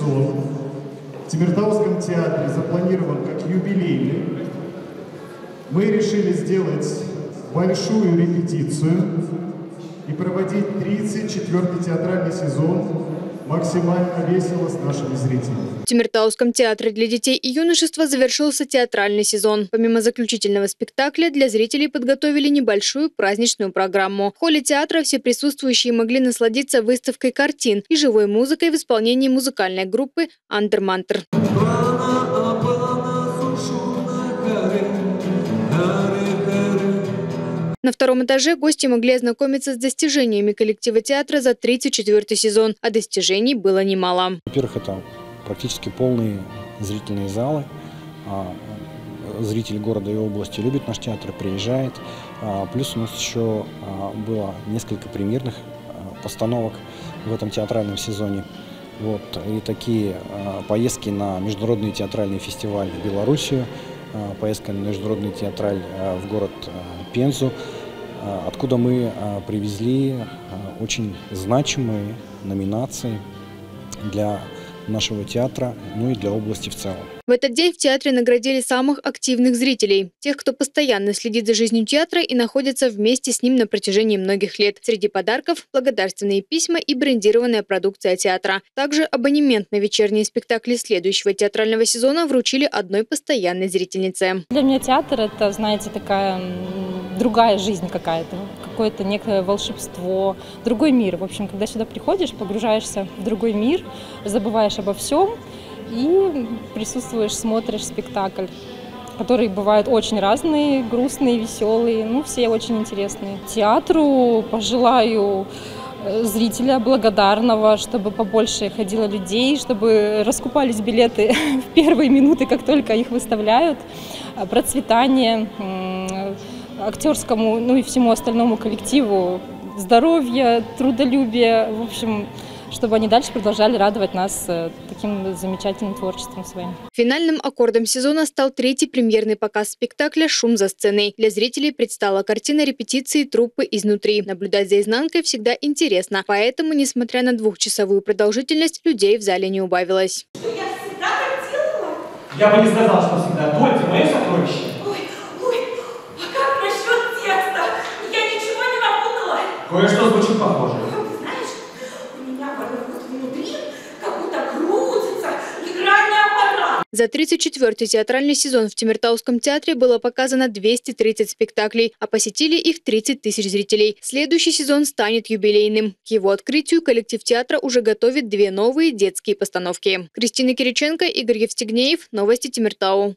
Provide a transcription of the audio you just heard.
сезон в Тимиртауском театре запланирован как юбилейный. Мы решили сделать большую репетицию и проводить 34-й театральный сезон максимально весело с нашими зрителями. В Тимиртауском театре для детей и юношества завершился театральный сезон. Помимо заключительного спектакля, для зрителей подготовили небольшую праздничную программу. В холле театра все присутствующие могли насладиться выставкой картин и живой музыкой в исполнении музыкальной группы «Андермантер». На втором этаже гости могли ознакомиться с достижениями коллектива театра за 34 сезон, а достижений было немало. Во-первых, это практически полные зрительные залы. А, зрители города и области любят наш театр, приезжает. А, плюс у нас еще а, было несколько премьерных постановок в этом театральном сезоне. Вот, и такие поездки на международный театральный фестиваль в Белоруссию, поездка на международный театраль в город Пензу, откуда мы привезли очень значимые номинации для нашего театра, ну и для области в целом. В этот день в театре наградили самых активных зрителей, тех, кто постоянно следит за жизнью театра и находится вместе с ним на протяжении многих лет. Среди подарков – благодарственные письма и брендированная продукция театра. Также абонемент на вечерние спектакли следующего театрального сезона вручили одной постоянной зрительнице. Для меня театр – это, знаете, такая другая жизнь какая-то, какое-то некое волшебство, другой мир. В общем, когда сюда приходишь, погружаешься в другой мир, забываешь обо всем и присутствуешь, смотришь спектакль которые бывают очень разные, грустные, веселые, ну, все очень интересные. Театру пожелаю э, зрителя благодарного, чтобы побольше ходило людей, чтобы раскупались билеты в первые минуты, как только их выставляют, процветание, актерскому, ну и всему остальному коллективу здоровья, трудолюбия, в общем, чтобы они дальше продолжали радовать нас э, таким замечательным творчеством своим. Финальным аккордом сезона стал третий премьерный показ спектакля «Шум за сценой». Для зрителей предстала картина репетиции труппы изнутри. Наблюдать за изнанкой всегда интересно, поэтому, несмотря на двухчасовую продолжительность, людей в зале не убавилось. Я бы не сказал, что всегда. Дольте, мое сокровище. Кое-что звучит похоже. Ты знаешь, у меня вот внутри как будто крутится игральный аппарат. За 34-й театральный сезон в Тимиртауском театре было показано 230 спектаклей, а посетили их 30 тысяч зрителей. Следующий сезон станет юбилейным. К его открытию коллектив театра уже готовит две новые детские постановки. Кристина Кириченко, Игорь Евстигнеев. Новости Тимиртау.